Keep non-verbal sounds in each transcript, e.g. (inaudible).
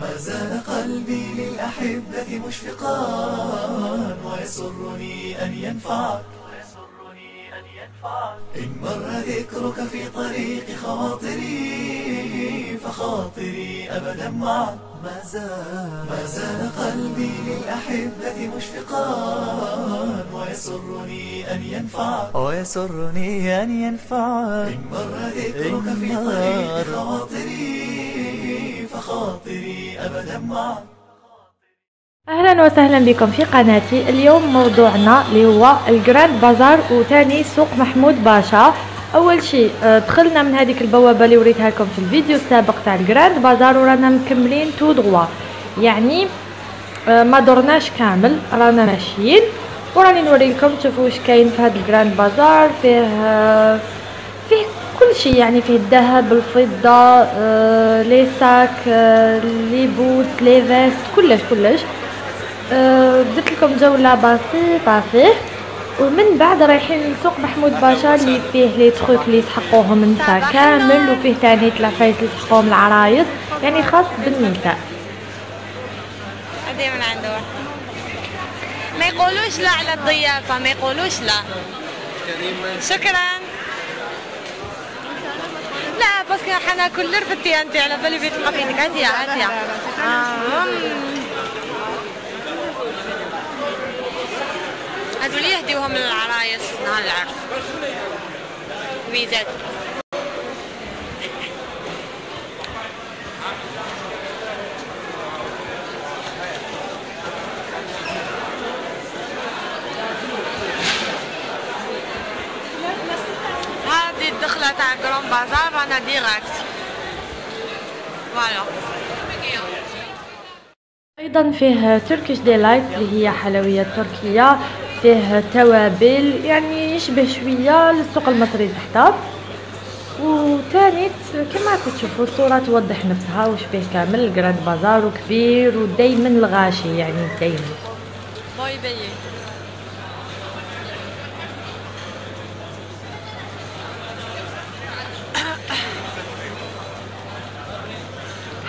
ما زال قلبي للأحبة مشفقا ويسرني أن ينفعك إن مر ذكرك في طريق خواطري فخاطري أبدا معك ما زال ما زال قلبي للأحبة مشفقا ويسرني أن ينفعك ويسرني أن ينفعك إن مر ذكرك في طريق خواطري فخاطري أبدا معك أهلا وسهلا بكم في قناتي. اليوم موضوعنا اللي هو الجراند بازار وثاني سوق محمود باشا. أول شيء آه، دخلنا من هذيك البوابة اللي وريتها لكم في الفيديو السابق تاع الجراند بازار ورانا مكملين تو دغوا. يعني آه، ما درناش كامل رانا ماشيين. وراني نوري لكم تشوفوا واش كاين في هذا الجراند بازار فيه آه، فيه كل شيء يعني فيه الذهب الفضة les sacs les bottes les vestes كلش كلش. أه درت لكم جولة بسيطة فيه. ومن بعد رايحين لسوق محمود باشا اللي فيه les trucs اللي يسحقوهم النساء كامل وفيه تاني تلافايس اللي يسحقوهم العرايس. يعني خاص بالنساء هذه من عنده. ما يقولوش لا على الضيافة ما يقولوش لا. شكرا. لا باسكو حنا كل رفدتي أنت على بالي بيت فينك هاتيا هاتيا آه. هذول يهديوهم للعرايس نهار العرس. ويزات هذه الدخلة تاع Grand Bazar رانا directe voilà أيضا فيه Turkish delight اللي هي حلويات تركية. فيه توابل يعني يشبه شوية للسوق المصري تحت وثاني كما راكم تشوفوا الصورة توضح نفسها وش فيه كامل الجراند بازار وكبير ودايما الغاشي يعني دايما. باي باي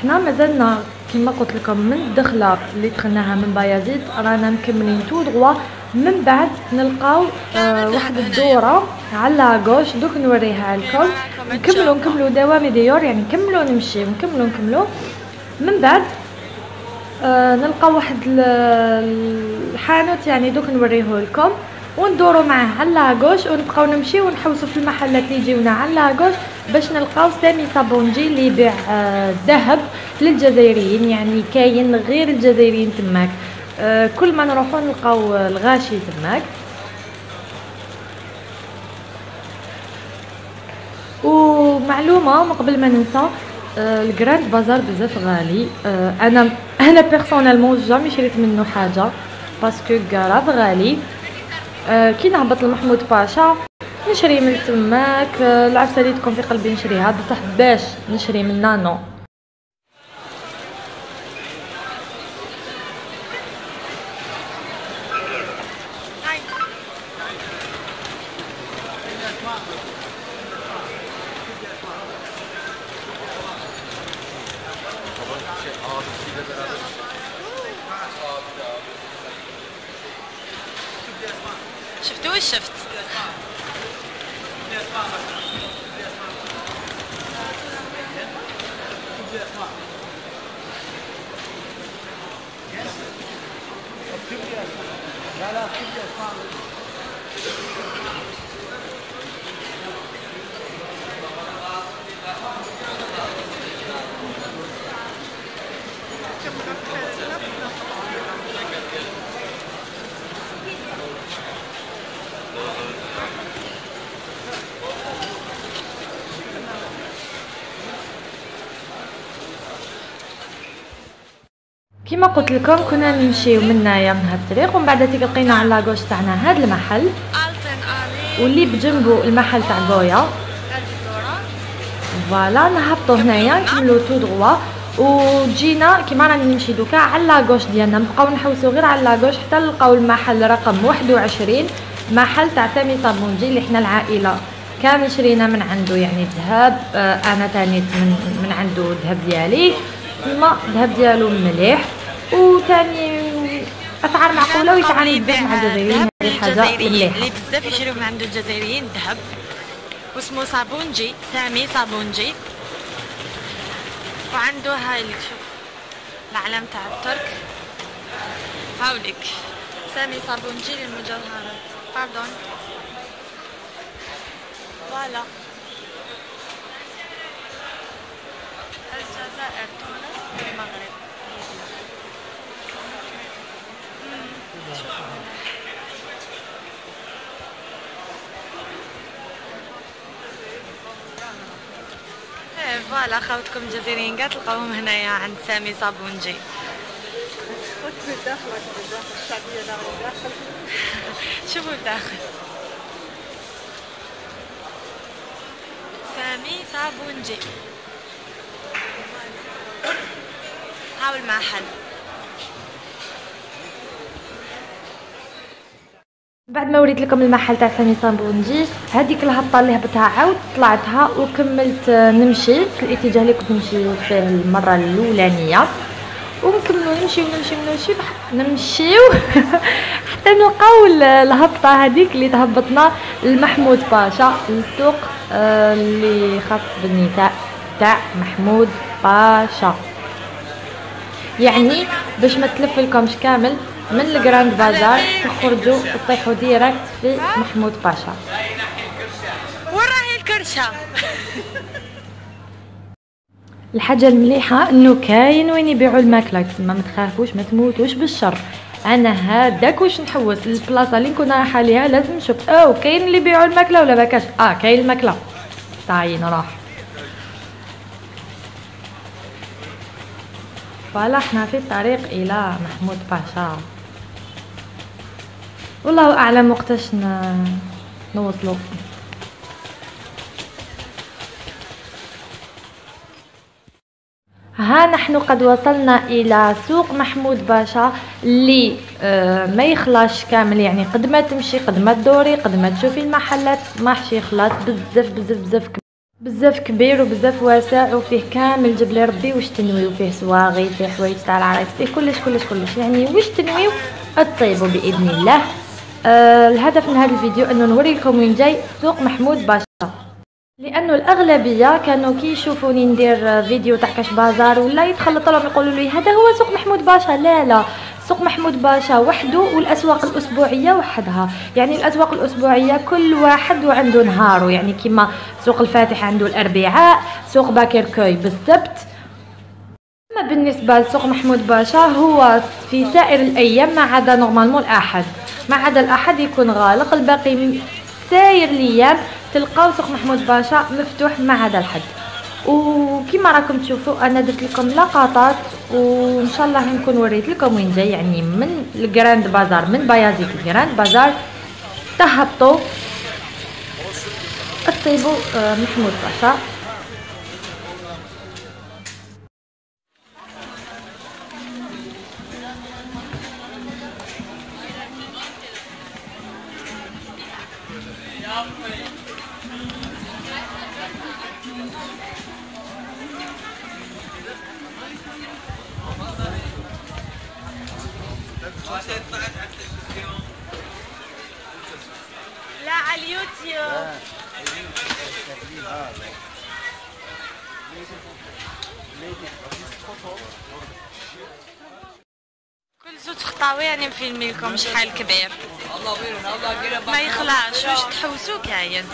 حنا مازلنا كما قلت لكم من الدخله اللي دخلناها من بايزيد رانا مكملين تو دغوا. من بعد نلقاو آه واحد الدورة على la gauche دوك نوريها لكم. نكملوا نكملوا دوامي ديور يعني نكملوا نمشي نكملوا نكملوا من بعد آه نلقاو واحد الحانوت يعني دوك نوريه لكم. وندوروا معاه على la gauche ونبقاو نمشي ونحوسوا في المحلات اللي يجيونا على la gauche باش نلقاو سامي صابونجي اللي يبيع الذهب آه للجزائريين يعني كاين غير الجزائريين تماك. آه كل ما نروحو نلقاو الغاشي تماك. ومعلومة من قبل ما ننسى آه الجراند بازار بزاف غالي. أنا أنا personnellement jamais شريت منه حاجة parce que grave غالي. كي نهبط لمحمود باشا نشري من تماك آه العفسة اللي تكون في قلبي نشريها بصح باش نشري من نانو. Geschäft. Ich habe كما قلت لكم كنا نمشيو من هنايا من هاد الطريق ومن بعد تيك لقينا على la gauche تاعنا هاد المحل. واللي بجنبو المحل تاع الدورة voilà نهبطو هنايا نكملو تو دغوا وجينا كيما راني نمشي دوكا على la gauche ديالنا نبقاو نحوسو غير على la gauche حتى نلقاو المحل رقم 21 محل تاع سامي صابونجي اللي حنا العائلة. كامل شرينا من عنده يعني ذهب آه أنا تاني من من عنده الذهب ديالي الذهب ديالو مليح. وثاني أسعار معقولة ويتعامل بزاف مع الجزائريين. هذه حاجة مليحة. اللي بزاف يشريو من عند الجزائريين الذهب واسمه صابونجي سامي صابونجي. وعنده هاي اللي شوف العلم تاع الترك. هاوليك. سامي صابونجي للمجوهرات. باردون voilà الجزائر تونس المغرب voilà خوتكم الجزائريين كاع تلقاوهم هنايا عند سامي صابونجي. (laughs) شوفوا الداخل. سامي صابونجي. هاو المحل بعد ما وريت لكم المحل تاع سامي صابونجي هذيك الهبطة اللي هبطها عاود طلعتها وكملت آه، نمشي في الاتجاه اللي كنت نمشي فيه المرة الأولانية. ونكملوا نمشيو نمشيو نمشيو نمشيو. (laughs) حتى نلقاو ال- الهبطة هذيك اللي تهبطنا لمحمود باشا السوق آه، اللي خاص بالنساء تاع محمود باشا. يعني باش ما تلف لكمش كامل من الجراند بازار تخرجوا تطيحوا direct في محمود باشا. وين راهي الكرشة؟ (laughs) الحاجة المليحة إنه كاين وين يبيعوا الماكله تما ما تخافوش ما تموتوش بالشر. أنا هذاك واش نحوس. البلاصة اللي كنا رايحة ليها لازم نشوف. أو كاين اللي يبيعوا الماكلة ولا ما كاش؟ آه كاين الماكلة. صاي نروح فوالا إحنا في الطريق إلى محمود باشا. والله أعلم وقتاش ن- نوصلوا. ها نحن قد وصلنا إلى سوق محمود باشا اللي آه، ما يخلاش كامل يعني قد ما تمشي قد ما تدوري قد ما تشوفي المحلات ما حش يخلص بزاف بزاف بزاف بزاف كبير وبزاف واسع وفيه كامل جاب لي ربي واش تنويو فيه صواغي فيه حوايج تاع العرايس فيه كلش كلش كلش. يعني واش تنويو؟ تصيبوا بإذن الله. آه الهدف من هذا الفيديو أنه نوريكم وين جاي سوق محمود باشا. لأنه الأغلبية كانوا كي يشوفوني ندير فيديو تاع كاش بازار ولا يتخلطوا لهم يقولوا لي هذا هو سوق محمود باشا. لا لا. سوق محمود باشا وحده والأسواق الأسبوعية وحدها. يعني الأسواق الأسبوعية كل واحد وعنده نهاره. يعني كيما سوق الفاتح عنده الأربعاء سوق باكر كوي بالسبت. أما بالنسبة لسوق محمود باشا هو في سائر الأيام ما عدا normalement الأحد. ما عدا الأحد يكون غالق. الباقي ساير الأيام تلقاو سوق محمود باشا مفتوح ما عدا الحد. وكما راكم تشوفوا أنا درت لكم لقطات وإن شاء الله نكون وريت لكم وين جاي. يعني من الجراند بازار من بايازيت الجراند بازار. تهبطوا. تصيبوا آه، محمود باشا. لا على اليوتيوب خطاوي يعني مفيلمي لكم شحال كبير. ما يخلعش واش تحوسو كاين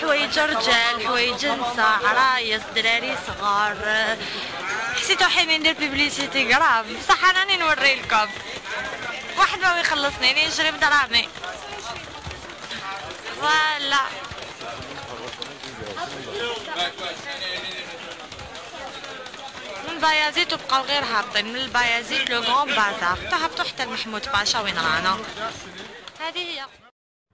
حوايج رجال حوايج نساء عرايس دراري صغار. حسيتو حين ندير بيبليسيتي قراب. بصح أنا راني نوري لكم. واحد ما يخلصني راني نشري بدراهمي فوالا. من بايازيت وبقاو غير هابطين من البايازيت لو غون بازار. تهبطوا حتى لمحمود باشا وين رانا. هذه هي.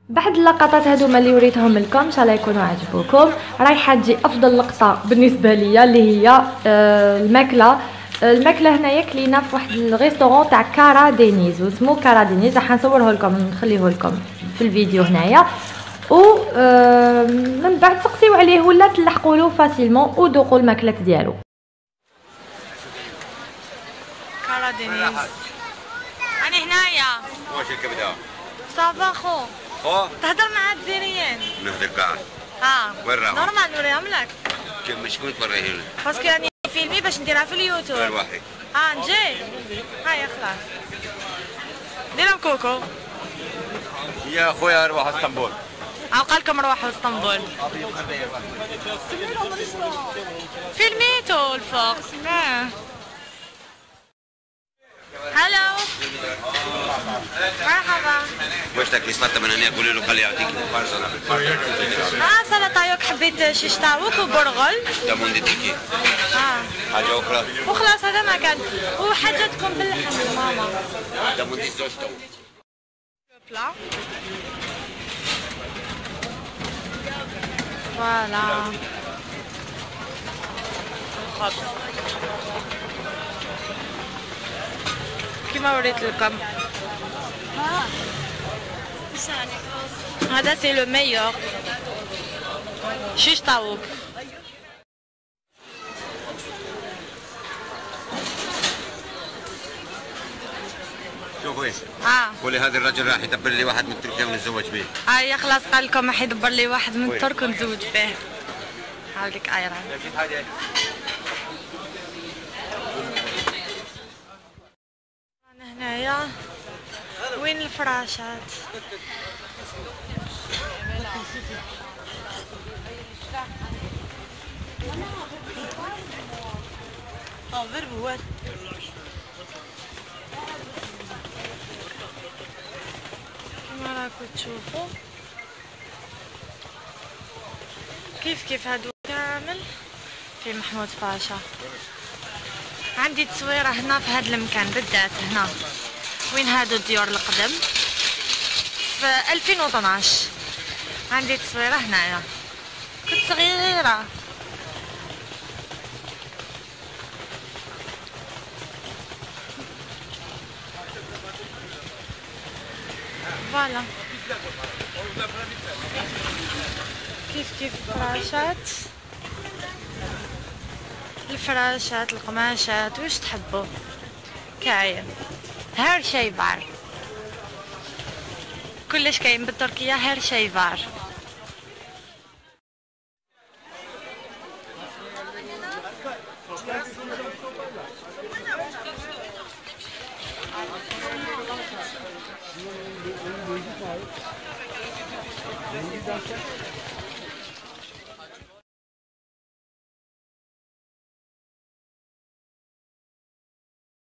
بعد اللقطات هذوما اللي وريتهم لكم إن شاء الله يكونوا عجبوكم. رايحة تجي أفضل لقطة بالنسبة ليا اللي هي آه، الماكلة. آه، الماكلة هنايا كلينا في واحد ال restaurant تاع كارا دينيز واسمو كارا دينيز راح نصوره لكم نخليه لكم في الفيديو هنايا. و آه، من بعد سقسيو عليه ولا تلحقوا له facilement ودوقوا الماكلات ديالو. كارا دينيز أنا هنايا. واش الكبده ça va خو. خو. تهضر مع الجزائريين نهدر كاع آه. وين راهم؟ normal نوريهم لك كم شكون توريه لنا parce que راني فيلمي باش نديرها في غير اليوتيوب واحد. آه نجي. هيا خلاص. ديرهم coucou. يا خويا أروح إسطنبول. عقلكم روحوا إسطنبول. فيلميتو الفوق. هلو مرحبا واش تاكلي سلطه من هنا قولي له خليه يعطيك بارزنا آه سلطة يوك حبيت شيش تاوك وبرغل دامون دي تيكي آه حاجة أخرى وخلاص هذا ما كان وحاجاتكم باللحم ماما دامون دي زوج تو بلا فوالا الخبز كيما وريت لكم هذا c'est le meilleur. شيش طاووق شوفي آه. قولي هذا الرجل راح يدبر لي واحد من تركيا ونتزوج به. هيا خلاص قال لكم راح يدبر لي واحد من وين؟ الترك ونزوج به. هاوليك ايران هنايا وين الفراشات كما راكم تشوفوا كيف كيف هادو كامل في محمود باشا عندي تصويرة هنا في هذا المكان بالذات هنا. وين هادو الديور القدم؟ في 2012 عندي تصويرة هنايا. كنت صغيرة. voilà. كيف كيف فراشات الفراشات القماشات وش تحبوا كاين هر شي بار. كلش كاين بالتركية هر شي